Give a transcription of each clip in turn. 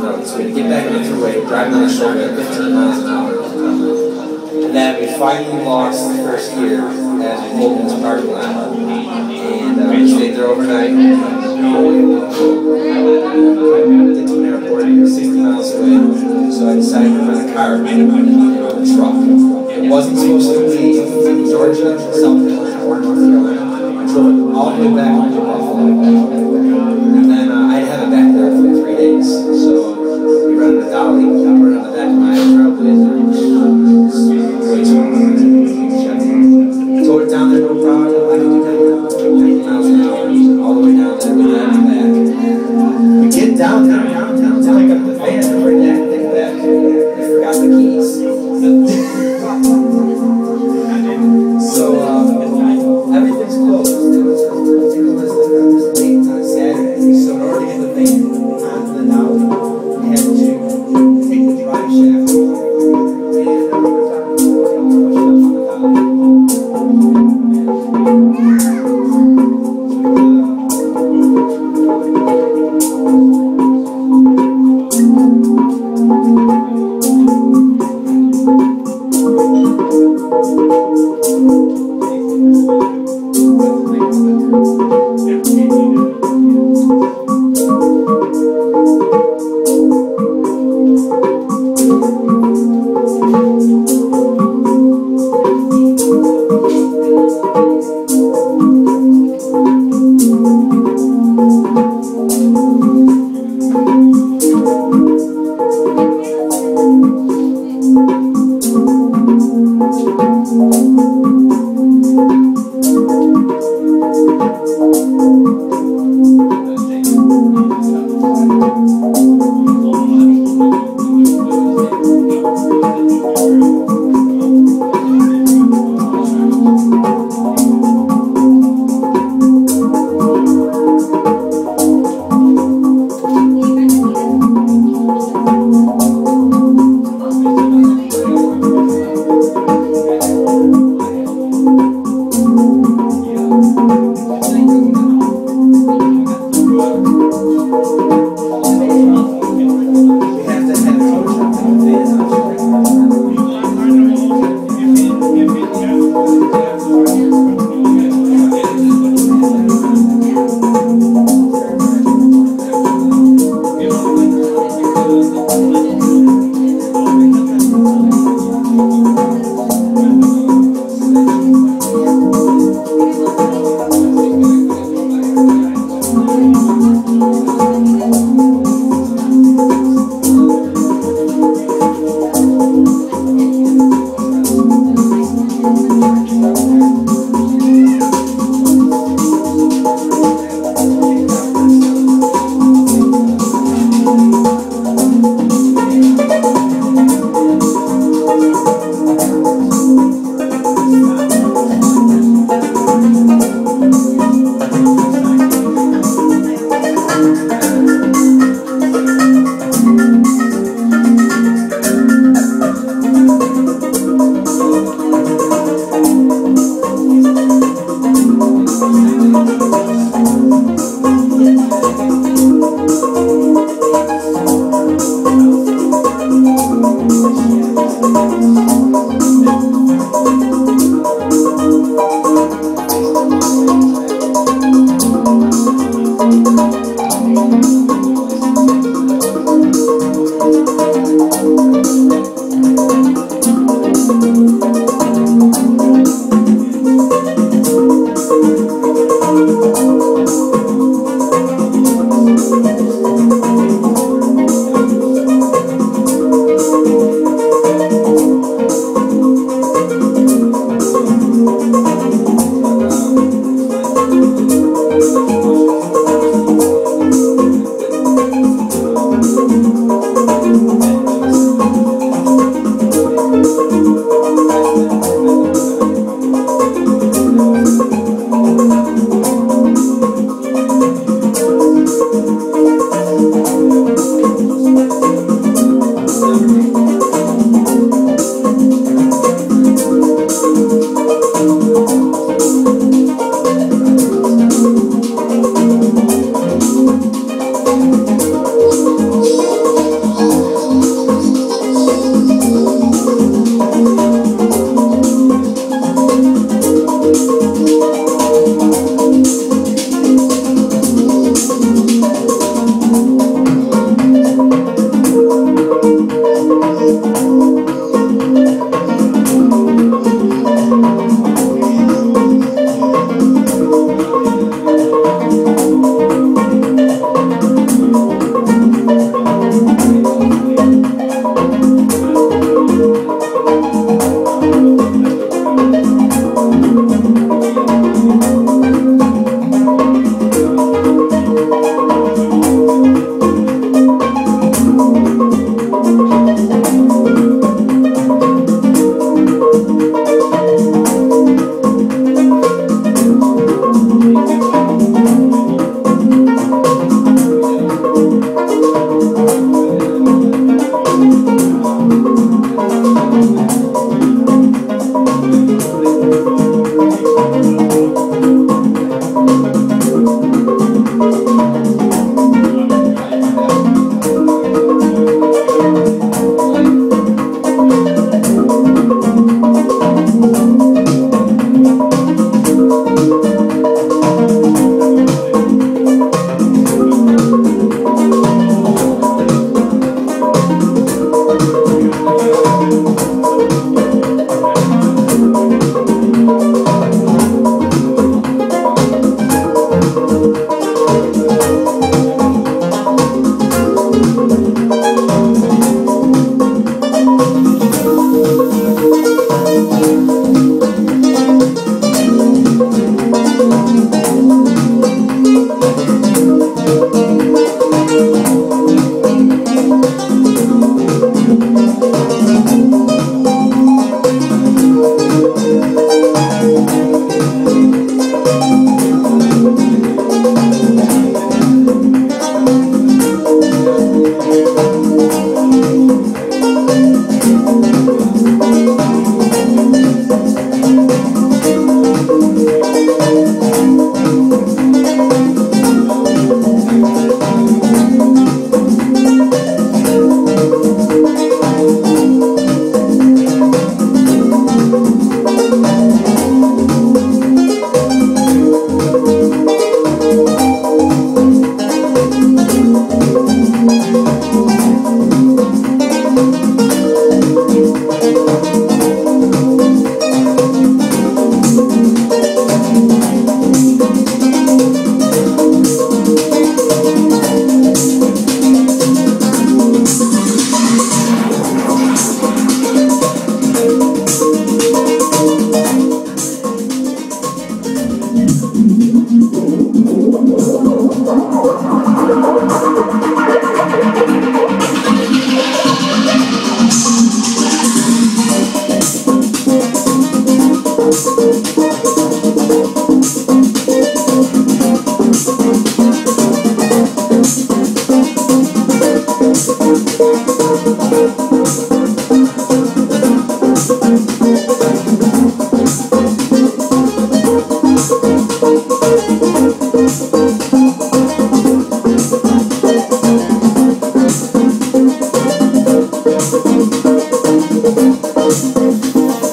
road. So we had to get back on the thruway, drive down the shoulder at 15 miles an hour. And then we finally lost the first gear as we pulled in this parking lot. And uh, we stayed there overnight. Get to an airport, 60 miles away. So I decided to rent a car, you know, a truck. It wasn't supposed to leave Georgia, South Carolina, or North Carolina. I drove all the way back to Buffalo. We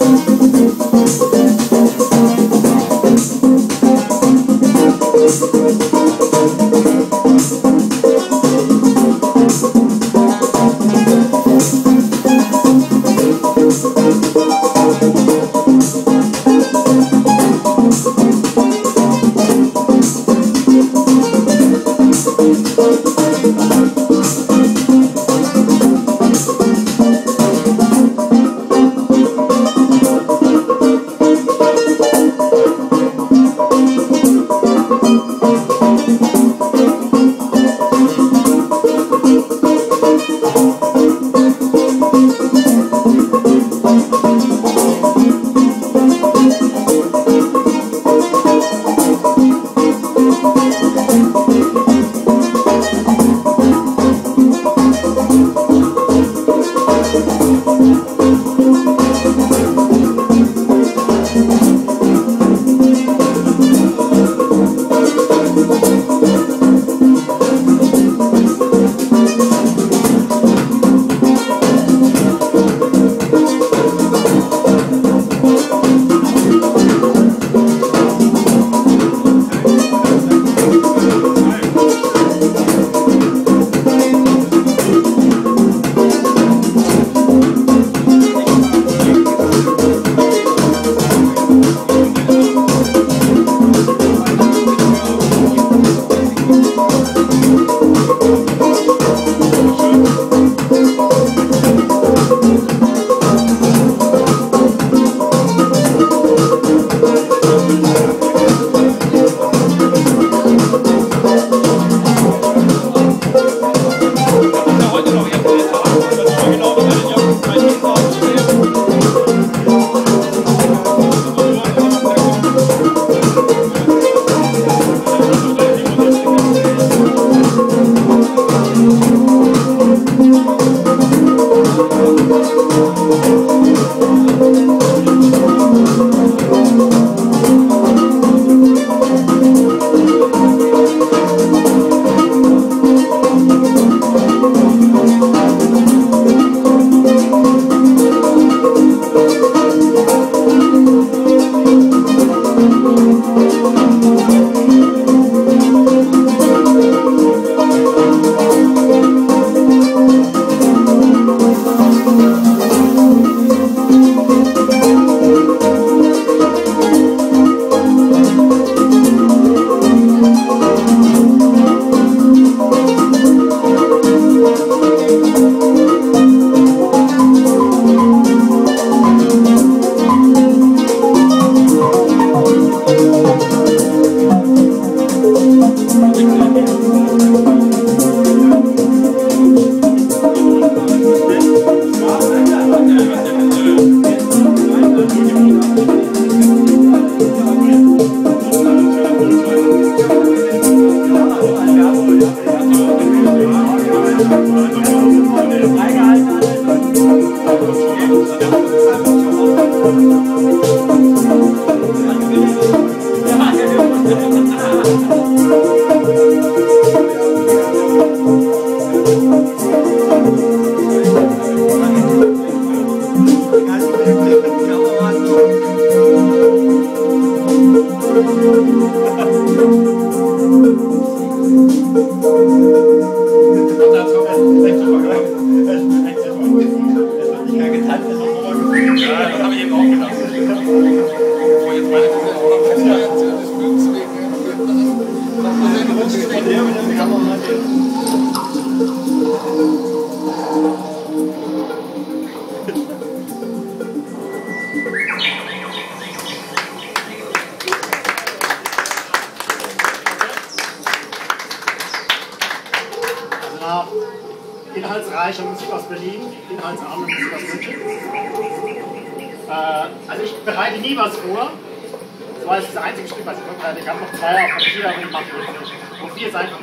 Música you. Inhaltsreicher Musik aus Berlin, inhaltsarme Musik aus München. Äh, also ich bereite nie was vor. Das war jetzt das einzige Stück, was ich vorbereite. Ich habe noch zwei auf Papier, aber ich mache nicht. Und vier Seiten